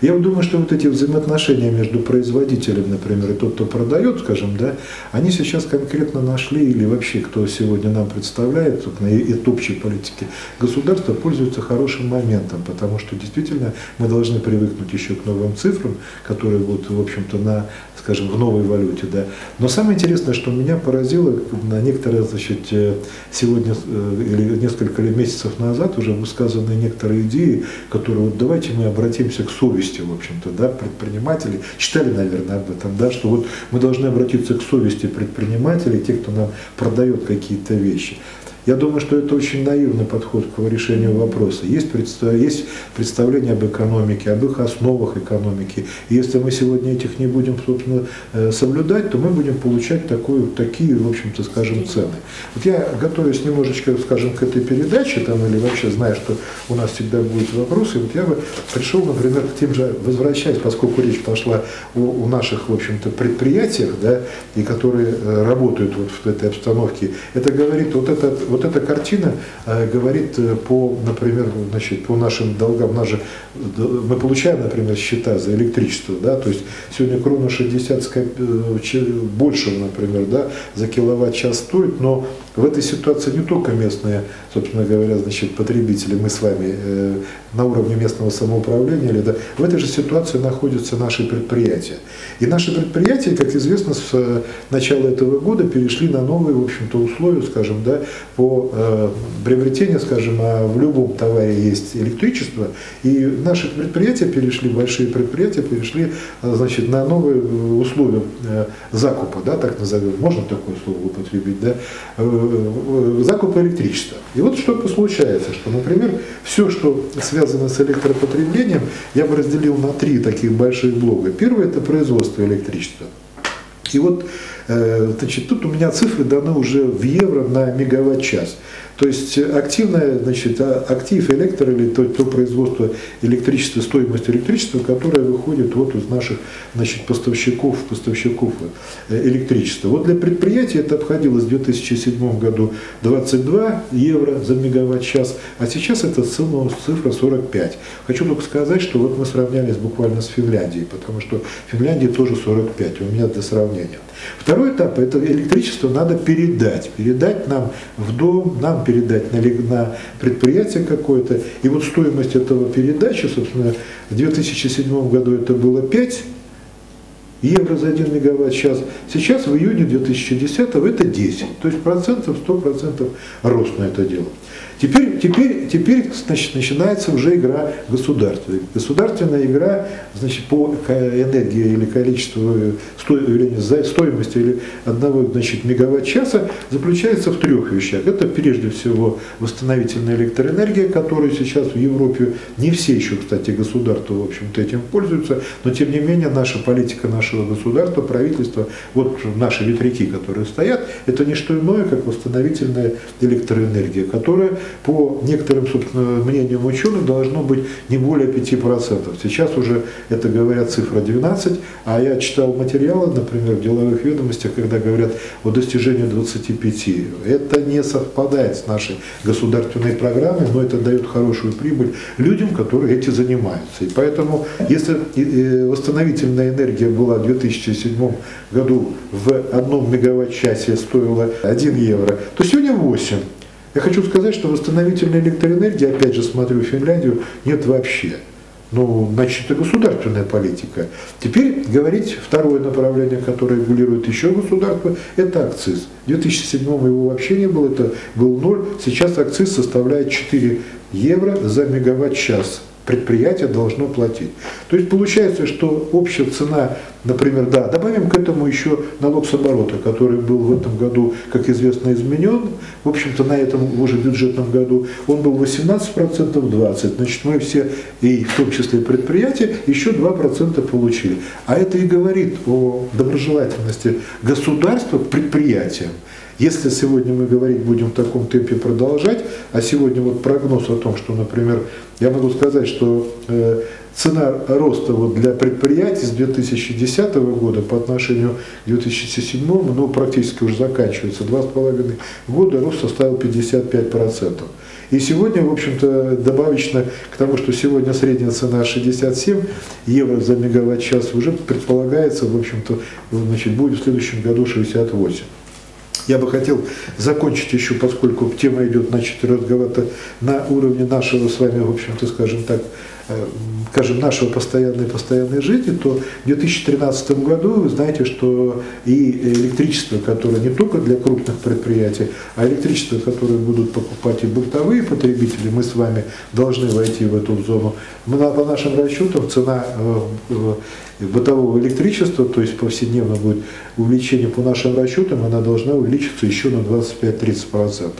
Я думаю, что вот эти взаимоотношения между производителем, например, и тот, кто продает, скажем, да, они сейчас конкретно нашли, или вообще кто сегодня нам представляет на общей политике государства, пользуются хорошим моментом, потому что действительно мы должны привыкнуть еще к новым цифрам, которые вот, в общем-то, на скажем, в новой валюте. Да. Но самое интересное, что меня поразило, на некоторые, значит, э, сегодня э, или несколько месяцев назад уже высказаны некоторые идеи, которые вот давайте мы обратимся к совести, в общем-то, да, предпринимателей. Читали, наверное, об этом, да, что вот мы должны обратиться к совести предпринимателей, тех, кто нам продает какие-то вещи. Я думаю, что это очень наивный подход к решению вопроса. Есть, представ... есть представление об экономике, об их основах экономики. И если мы сегодня этих не будем собственно, э, соблюдать, то мы будем получать такую, такие, в общем-то, скажем, цены. Вот я готовюсь немножечко, скажем, к этой передаче, там, или вообще зная, что у нас всегда будут вопросы, вот я бы пришел, например, к тем же, возвращаясь, поскольку речь пошла о, о наших, в общем-то, предприятиях, да, и которые э, работают вот в этой обстановке, это говорит, вот этот вот эта картина э, говорит э, по, например, значит, по нашим долгам. У же, мы получаем, например, счета за электричество, да, то есть сегодня крона 60 э, больше, например, да, за киловатт-час стоит, но в этой ситуации не только местные, собственно говоря, значит, потребители, мы с вами э, на уровне местного самоуправления, или, да, в этой же ситуации находятся наши предприятия. И наши предприятия, как известно, с э, начала этого года перешли на новые, в общем-то, условия, скажем, да, по э, приобретению, скажем, а в любом товаре есть электричество, и наши предприятия перешли, большие предприятия перешли, э, значит, на новые условия э, закупа, да, так назовем, можно такое слово употребить, да, э, Э, закупа электричества. И вот что получается, что, например, все, что связано с электропотреблением, я бы разделил на три таких больших блока. Первое – это производство электричества. И вот э, значит, тут у меня цифры даны уже в евро на мегаватт-час. То есть активная, значит, а, актив электро или то, то производство электричества, стоимость электричества, которая выходит вот из наших значит, поставщиков, поставщиков э, электричества. Вот для предприятия это обходилось в 2007 году 22 евро за мегаватт-час, а сейчас это цифра 45. Хочу только сказать, что вот мы сравнялись буквально с Финляндией, потому что Финляндии тоже 45, у меня для сравнения. Второй этап – это электричество надо передать. Передать нам в дом, нам передать на, на предприятие какое-то. И вот стоимость этого передачи, собственно, в 2007 году это было 5 евро за 1 мегаватт-час. Сейчас в июне 2010 это 10. То есть процентов 100% рост на это дело. Теперь, теперь, теперь значит, начинается уже игра государства. Государственная игра значит, по энергии или количеству стоимости или одного значит, мегаватт-часа заключается в трех вещах. Это прежде всего восстановительная электроэнергия, которую сейчас в Европе не все еще, кстати, государства в общем-то этим пользуются, но тем не менее наша политика нашего государства, правительства, вот наши ветряки, которые стоят, это не что иное, как восстановительная электроэнергия, которая по некоторым, собственно, мнениям ученых, должно быть не более 5%. Сейчас уже это говорят цифра 12, а я читал материалы, например, в деловых ведомостях, когда говорят о достижении 25. Это не совпадает с нашей государственной программой, но это дает хорошую прибыль людям, которые этим занимаются. И поэтому, если восстановительная энергия была в 2007 году в одном мегаватт-часе стоила 1 евро, то сегодня 8. Я хочу сказать, что восстановительной электроэнергии, опять же смотрю Финляндию, нет вообще. Ну, значит, это государственная политика. Теперь говорить второе направление, которое регулирует еще государство, это акциз. В 2007 его вообще не было, это был ноль. Сейчас акциз составляет 4 евро за мегаватт-час предприятие должно платить. То есть получается, что общая цена, например, да, добавим к этому еще налог с оборота, который был в этом году, как известно, изменен, в общем-то на этом уже бюджетном году, он был 18%, 20%, значит мы все, и в том числе предприятия, еще 2% получили. А это и говорит о доброжелательности государства к предприятиям. Если сегодня мы говорить будем в таком темпе продолжать, а сегодня вот прогноз о том, что, например, я могу сказать, что э, цена роста вот для предприятий с 2010 года по отношению к 2007, ну практически уже заканчивается, два с половиной года рост составил 55%. И сегодня, в общем-то, добавочно к тому, что сегодня средняя цена 67 евро за мегаватт-час, уже предполагается, в общем-то, значит, будет в следующем году 68. Я бы хотел закончить еще, поскольку тема идет значит, разговор на уровне нашего с вами, в общем-то, скажем так, Э, скажем, нашего постоянной постоянной жизни, то в 2013 году вы знаете, что и электричество, которое не только для крупных предприятий, а электричество, которое будут покупать и бытовые потребители, мы с вами должны войти в эту зону. Мы, по нашим расчетам цена э, бытового электричества, то есть повседневно будет увеличение по нашим расчетам, она должна увеличиться еще на 25-30%.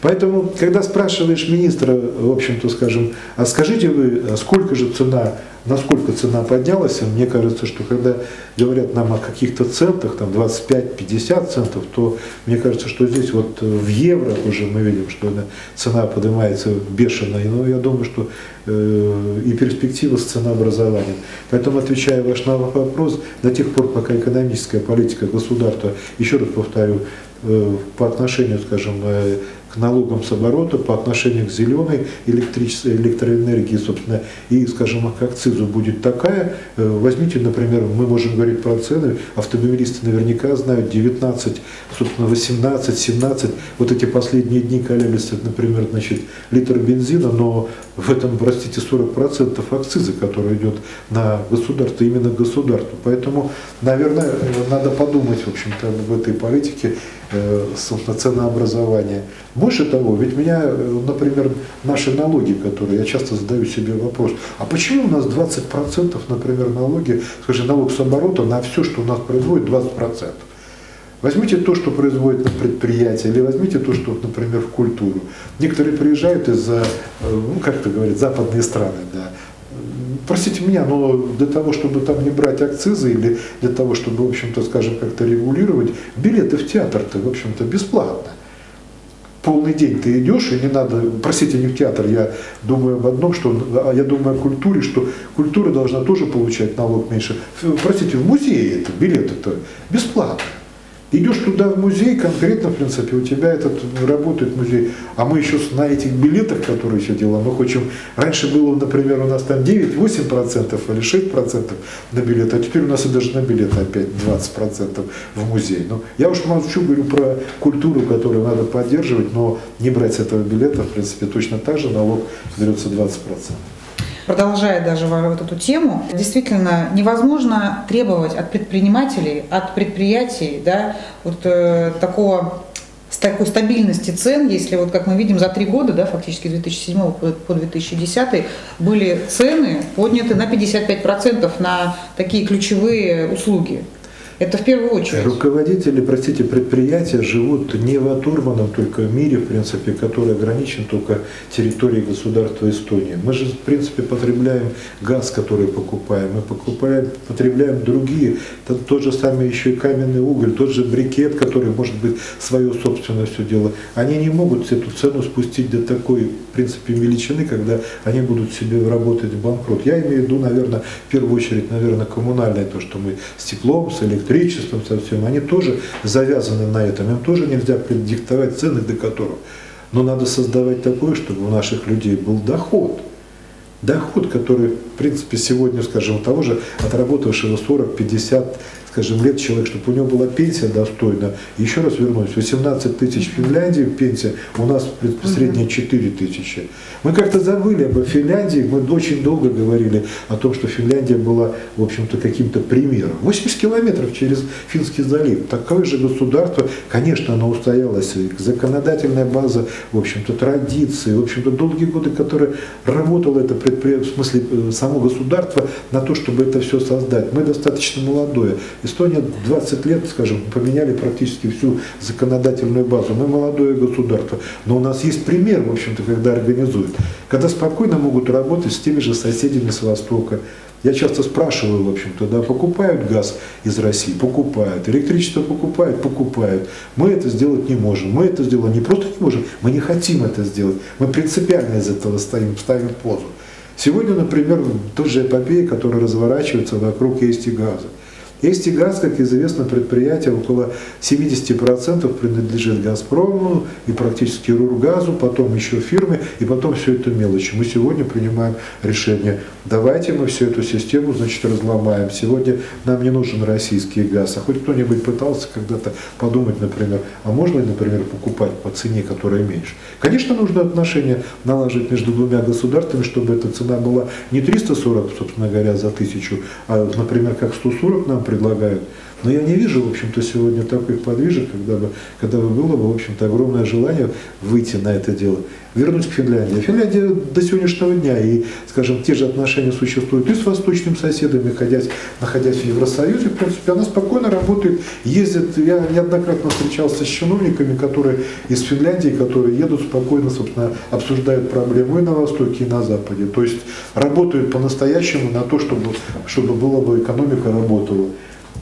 Поэтому, когда спрашиваешь министра, в общем-то, скажем, а скажите вы, а сколько же цена насколько цена поднялась, мне кажется, что когда говорят нам о каких-то центах, там 25-50 центов, то мне кажется, что здесь вот в евро уже мы видим, что цена поднимается бешено. Но я думаю, что э, и перспектива с ценообразованием. Поэтому, отвечая ваш на вопрос, до тех пор, пока экономическая политика государства, еще раз повторю, э, по отношению, скажем, э, к налогам с оборота по отношению к зеленой электроэнергии, собственно, и, скажем, к акцизу будет такая. Э, возьмите, например, мы можем говорить про цены, автомобилисты наверняка знают 19, собственно, 18, 17, вот эти последние дни колеблется, например, значит, литр бензина, но в этом, простите, 40% акциза, который идет на государство, именно государство. Поэтому, наверное, надо подумать, в общем-то, об этой политике, э, собственно, ценообразования. Больше того, ведь меня, э, например, наши налоги, которые, я часто задаю себе вопрос, а почему у нас 20%, например, налоги, скажем, налог с оборота на все, что у нас производит, 20%? Возьмите то, что производит на предприятии, или возьмите то, что, например, в культуру. Некоторые приезжают из-за, э, ну, как это говорят, западные страны, да. Простите меня, но для того, чтобы там не брать акцизы или для того, чтобы, в общем-то, скажем, как-то регулировать, билеты в театр-то, в общем-то, бесплатно полный день ты идешь, и не надо, простите, не в театр, я думаю об одном, что а я думаю о культуре, что культура должна тоже получать налог меньше. Простите, в музее это, билет это бесплатно. Идешь туда в музей, конкретно, в принципе, у тебя этот работает музей. А мы еще на этих билетах, которые еще делаем, мы хотим, раньше было, например, у нас там 9-8% или 6% на билет, а теперь у нас и даже на билет опять 20% в музей. Но я уж молчу, говорю про культуру, которую надо поддерживать, но не брать с этого билета, в принципе, точно так же налог берется 20% продолжая даже вот эту тему, действительно невозможно требовать от предпринимателей, от предприятий, да, вот э, такого с такой стабильности цен, если вот как мы видим за три года, да, фактически с 2007 по 2010 были цены подняты на 55% на такие ключевые услуги. Это в первую очередь. Руководители, простите, предприятия живут не в оторванном только мире, в принципе, который ограничен только территорией государства Эстонии. Мы же, в принципе, потребляем газ, который покупаем, мы покупаем, потребляем другие, там тот же самый еще и каменный уголь, тот же брикет, который может быть свое собственное все дело. Они не могут эту цену спустить до такой, в принципе, величины, когда они будут себе работать в банкрот. Я имею в виду, наверное, в первую очередь, наверное, коммунальное, то, что мы с теплом, с электричеством, электричеством совсем, они тоже завязаны на этом, им тоже нельзя предиктовать цены до которых. Но надо создавать такое, чтобы у наших людей был доход. Доход, который, в принципе, сегодня, скажем, того же отработавшего 40-50 скажем, лет человек, чтобы у него была пенсия достойна. Еще раз вернусь, 18 тысяч в Финляндии пенсия, у нас средняя 4 тысячи. Мы как-то забыли об Финляндии, мы очень долго говорили о том, что Финляндия была, в общем-то, каким-то примером. 80 километров через Финский залив. Такое же государство, конечно, оно устоялось, законодательная база, в общем-то, традиции, в общем-то, долгие годы, которые работало это предприятие, в смысле, э, само государство на то, чтобы это все создать. Мы достаточно молодое. Эстония 20 лет, скажем, поменяли практически всю законодательную базу. Мы молодое государство, но у нас есть пример, в общем-то, когда организуют. Когда спокойно могут работать с теми же соседями с Востока. Я часто спрашиваю, в общем-то, да, покупают газ из России? Покупают. Электричество покупают? Покупают. Мы это сделать не можем. Мы это сделать не просто не можем, мы не хотим это сделать. Мы принципиально из этого стоим, ставим позу. Сегодня, например, тот же эпопея, которая разворачивается вокруг есть и газа. Есть и газ, как известно, предприятие около 70% принадлежит «Газпрому» и практически «Рургазу», потом еще фирмы, и потом все это мелочи. Мы сегодня принимаем решение, давайте мы всю эту систему, значит, разломаем. Сегодня нам не нужен российский газ. А хоть кто-нибудь пытался когда-то подумать, например, а можно ли, например, покупать по цене, которая меньше? Конечно, нужно отношения налаживать между двумя государствами, чтобы эта цена была не 340, собственно говоря, за тысячу, а, например, как 140 нам предлагают. Но я не вижу, в общем-то, сегодня таких подвижек, когда бы, когда бы было бы, в общем-то, огромное желание выйти на это дело. Вернусь к Финляндии. Финляндия до сегодняшнего дня, и, скажем, те же отношения существуют и с восточными соседами, находясь, находясь в Евросоюзе, в принципе, она спокойно работает, ездит. Я неоднократно встречался с чиновниками, которые из Финляндии, которые едут спокойно, собственно, обсуждают проблемы и на Востоке, и на Западе. То есть работают по-настоящему на то, чтобы, чтобы была бы экономика работала.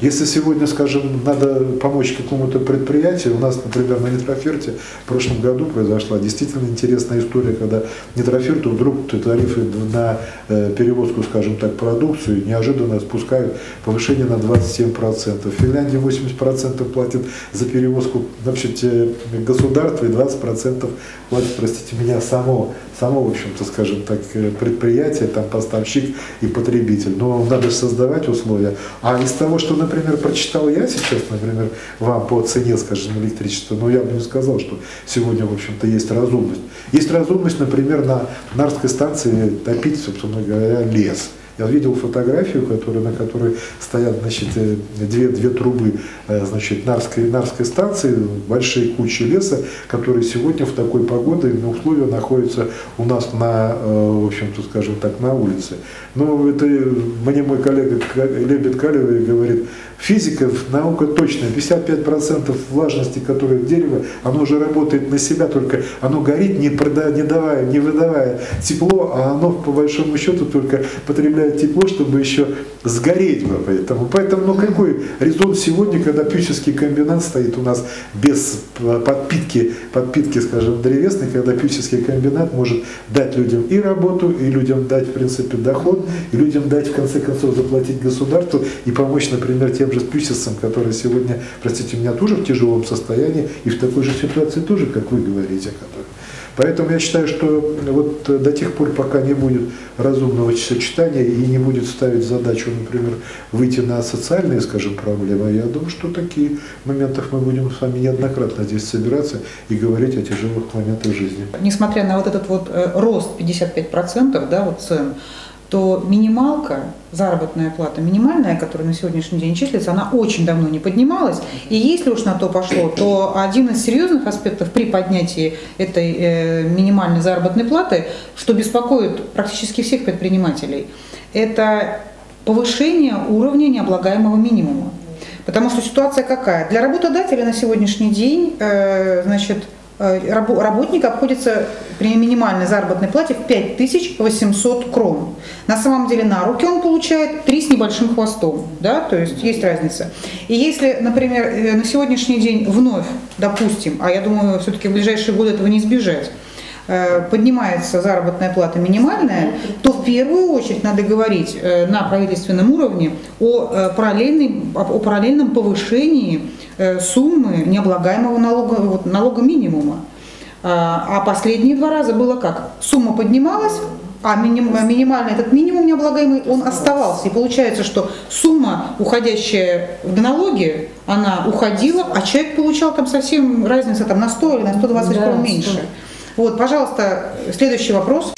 Если сегодня, скажем, надо помочь какому-то предприятию, у нас, например, на Нитроферте в прошлом году произошла действительно интересная история, когда Нитроферту вдруг тарифы на э, перевозку, скажем так, продукцию неожиданно спускают повышение на 27%. В Финляндии 80% платит за перевозку значит, э, государство и 20% платит, простите меня, само, само в общем-то, скажем так, э, предприятие, там поставщик и потребитель. Но надо же создавать условия. А из того, что например, прочитал я сейчас, например, вам по цене, скажем, электричества, но я бы не сказал, что сегодня, в общем-то, есть разумность. Есть разумность, например, на Нарской станции топить, собственно говоря, лес. Я видел фотографию, которая, на которой стоят значит, э, две, две трубы э, значит, Нарской, Нарской станции, большие кучи леса, которые сегодня в такой погоде на условия находятся у нас на, э, в общем-то, скажем так, на улице. Но это мне мой коллега Лебед Калевый говорит, физика, наука точная, 55% влажности, которая в дереве, оно уже работает на себя, только оно горит, не, прода, не, давая, не выдавая тепло, а оно по большому счету только потребляет тепло, чтобы еще сгореть бы. Поэтому, поэтому ну какой резон сегодня, когда Пюческий комбинат стоит у нас без подпитки, подпитки, скажем, древесной, когда Пюческий комбинат может дать людям и работу, и людям дать, в принципе, доход, и людям дать, в конце концов, заплатить государству и помочь, например, тем же Пючесцам, которые сегодня, простите меня, тоже в тяжелом состоянии и в такой же ситуации тоже, как вы говорите, которые Поэтому я считаю, что вот до тех пор, пока не будет разумного сочетания и не будет ставить задачу, например, выйти на социальные, скажем, проблемы, я думаю, что такие моментах мы будем с вами неоднократно здесь собираться и говорить о тяжелых моментах жизни. Несмотря на вот этот вот э, рост 55% да, вот цен, то минималка, заработная плата минимальная, которая на сегодняшний день числится, она очень давно не поднималась. И если уж на то пошло, то один из серьезных аспектов при поднятии этой э, минимальной заработной платы, что беспокоит практически всех предпринимателей, это повышение уровня необлагаемого минимума. Потому что ситуация какая? Для работодателя на сегодняшний день, э, значит, работник обходится при минимальной заработной плате в 5800 крон. На самом деле на руки он получает 3 с небольшим хвостом, да, то есть есть разница. И если, например, э, на сегодняшний день вновь, допустим, а я думаю, все-таки в ближайшие годы этого не избежать, э, поднимается заработная плата минимальная, то в первую очередь надо говорить на правительственном уровне о, параллельном, о параллельном повышении Э, суммы необлагаемого налога, вот, налога минимума. А, а последние два раза было как? Сумма поднималась, а миним, минимальный этот минимум необлагаемый, он оставался. И получается, что сумма, уходящая в налоги, она уходила, а человек получал там совсем разница там, на 100 или на 120 да, крон меньше. Вот, пожалуйста, следующий вопрос.